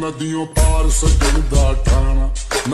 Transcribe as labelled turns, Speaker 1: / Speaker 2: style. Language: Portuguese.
Speaker 1: Nadinho para so give me.